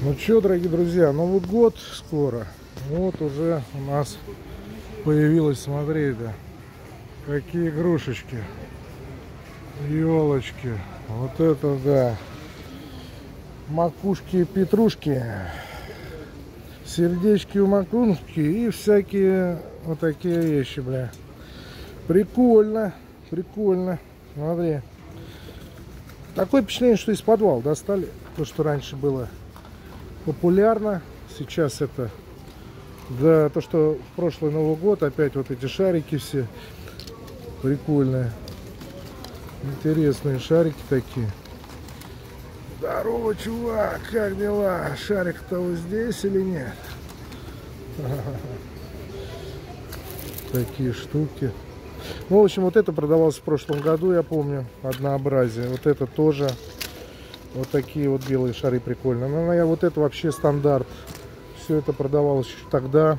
Ну что, дорогие друзья, Новый год скоро. Вот уже у нас появилось, смотри, да, какие игрушечки. Елочки. Вот это да. Макушки петрушки. Сердечки у макунки и всякие вот такие вещи, бля. Прикольно, прикольно. Смотри. Такое впечатление, что из подвала достали. То, что раньше было популярно. Сейчас это да, то, что в прошлый Новый год опять вот эти шарики все прикольные. Интересные шарики такие. Здорово, чувак, как дела? Шарик-то вот здесь или нет? Такие штуки. Ну, в общем, вот это продавалось в прошлом году, я помню, однообразие. Вот это тоже вот такие вот белые шары прикольные. Ну, я вот это вообще стандарт. Все это продавалось еще тогда,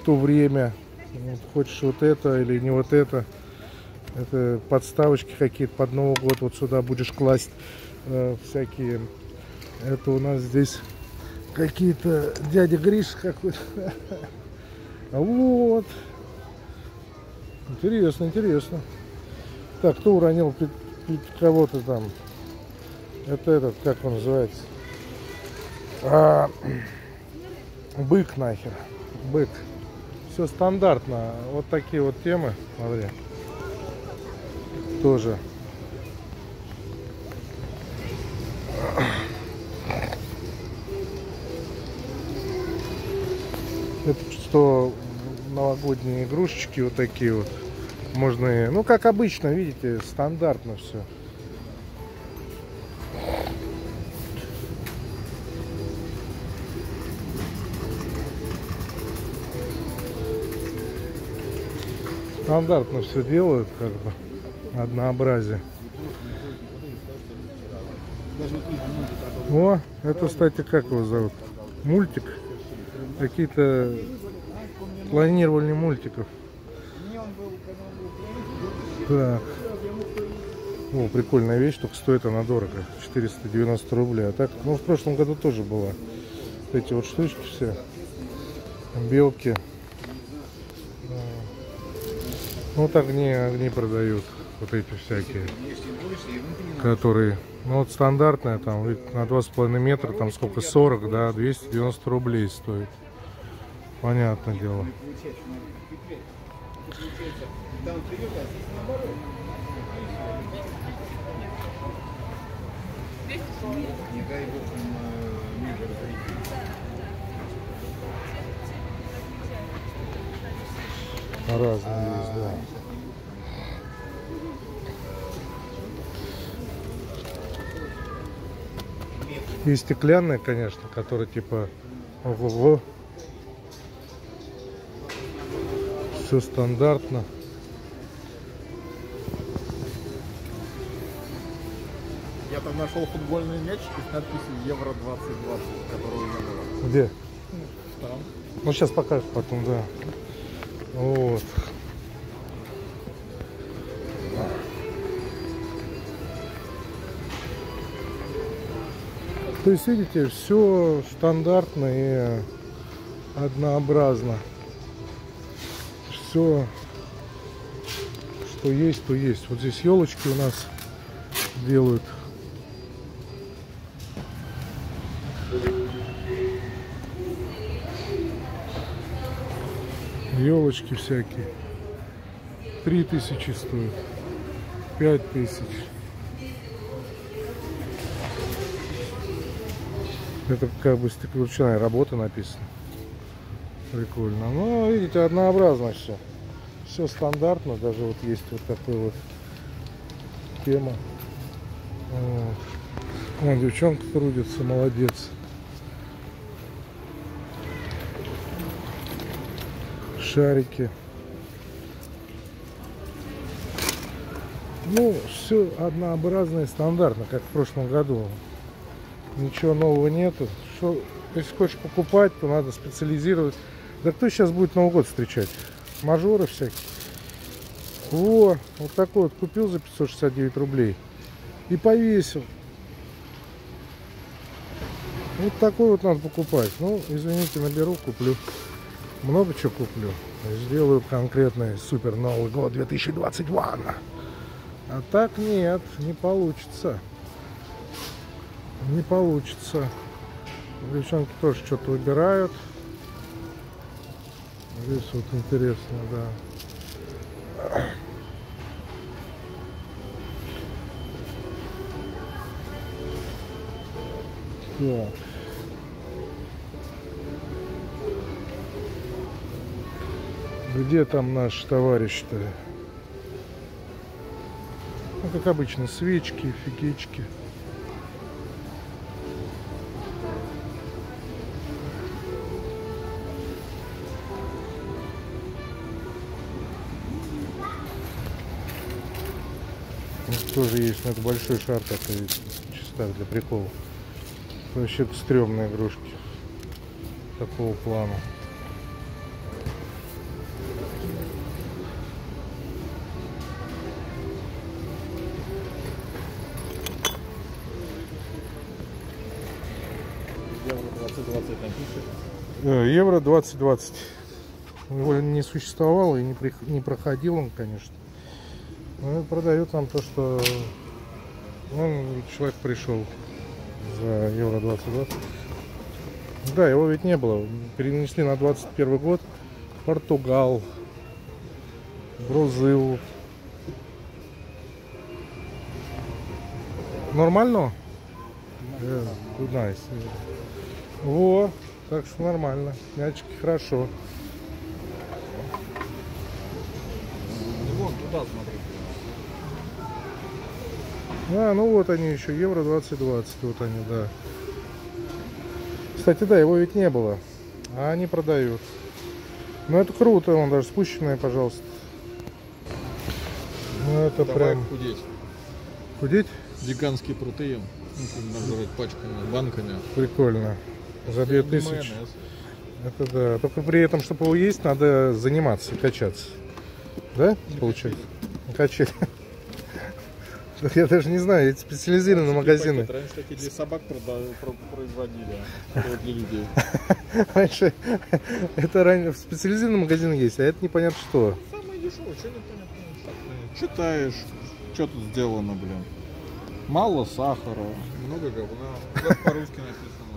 в то время. Вот, хочешь вот это или не вот это. Это подставочки какие-то под Новый год. Вот сюда будешь класть э, всякие. Это у нас здесь какие-то дядя Гриш какой-то. Вот. Интересно, интересно. Так, кто уронил кого-то там? Это этот, как он называется? А, бык нахер. Бык. Все стандартно. Вот такие вот темы. Смотри. Тоже. Это что новогодние игрушечки вот такие вот. Можно, ну как обычно, видите, стандартно все. Стандартно все делают, как бы, однообразие. О, это, кстати, как его зовут? Мультик. Какие-то планирование мультиков. Так. О, прикольная вещь, только стоит она дорого. 490 рублей. А так, ну, в прошлом году тоже была. Эти вот штучки все. Белки. Вот огни, огни продают. Вот эти всякие. Которые, ну, вот стандартная, там, на 2,5 метра, там сколько, 40, да, 290 рублей стоит. Понятное дело. Не дай бог Разные есть, да. И стеклянные, конечно, которые типа ого-го. Все стандартно. Я там нашел футбольные мячики с надписью Евро 2020, которую у меня была. Где? Там. Ну сейчас покажешь потом, да. Вот. То есть, видите, все стандартно и однообразно. Все, что есть, то есть. Вот здесь елочки у нас делают. Елочки всякие. Три тысячи стоят. Пять тысяч. Это как бы стеклоручная работа написано. Прикольно. Ну, видите, однообразно все. Все стандартно. Даже вот есть вот такой вот тема. Вот. Вон девчонка трудится, молодец. Шарики. Ну, все однообразно и стандартно, как в прошлом году. Ничего нового нету. Что, если хочешь покупать, то надо специализировать. Да кто сейчас будет Новый год встречать? Мажоры всякие. О, вот такой вот купил за 569 рублей. И повесил. Вот такой вот надо покупать. Ну, извините, наберу, куплю. Много чего куплю. Сделаю конкретный супер Новый год 2021. А так нет, не получится. Не получится. Девчонки тоже что-то выбирают. Здесь вот интересно, да. Так. Где там наш товарищ-то? Ну, как обычно, свечки, фигички. Вот тоже есть, но это большой шар такой, чисто для прикола. Вообще стрёмные игрушки такого плана. Евро 2020 там пишет. Э, Евро 2020. Его не существовало и не, прих- не проходил он, конечно. Но продает нам то, что ну, человек пришел за Евро 2020. Да, его ведь не было. Перенесли на 21 год. Португал, Бразил. Нормально? Э, good nice. Во, так что нормально. Мячики хорошо. Вон туда смотри. А, ну вот они еще, Евро 2020, вот они, да. Кстати, да, его ведь не было. А они продают. Ну это круто, он даже спущенный, пожалуйста. Ну это Давай прям... худеть. Худеть? Гигантский протеин. Ну, пачками, банками. Прикольно. За И 2000. майонез. Это да. Только при этом, чтобы его есть, надо заниматься, качаться. Да? Получается? Качать. Я даже не знаю, эти специализированные магазины. Пакет. Раньше такие для собак производили, а вот для людей. Раньше это раньше в специализированном магазине есть, а это непонятно что. Самое дешевое, что непонятно. Читаешь, что тут сделано, блин. Мало сахара, много говна. Как по-русски написано.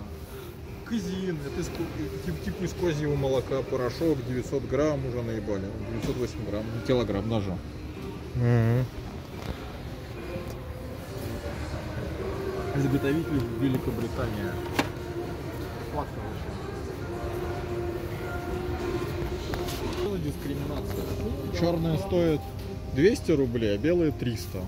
Казин, это из, тип, типа из козьего молока, порошок, 900 грамм уже наебали. 908 грамм, килограмм даже. Мгм. Изготовитель Великобритания. Дискриминация. Черная стоит 200 рублей, а белая 300.